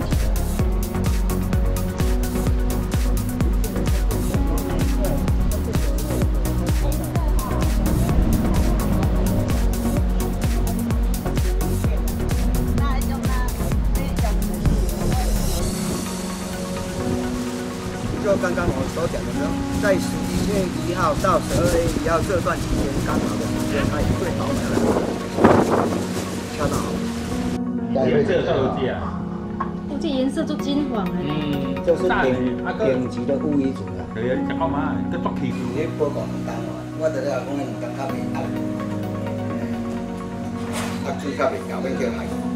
就。刚刚我所讲的呢，在十一月一号到十二月一号这段期间，刚好的时间，它也会好的，恰到好。因为这个时候啊。这颜色都金黄的呢。嗯，就是大的顶啊个，顶级的乌鱼子啊。对啊，食到嘛，个足气。你报告两工啊，我就咧讲两工较袂压，啊水较袂高，免叫害。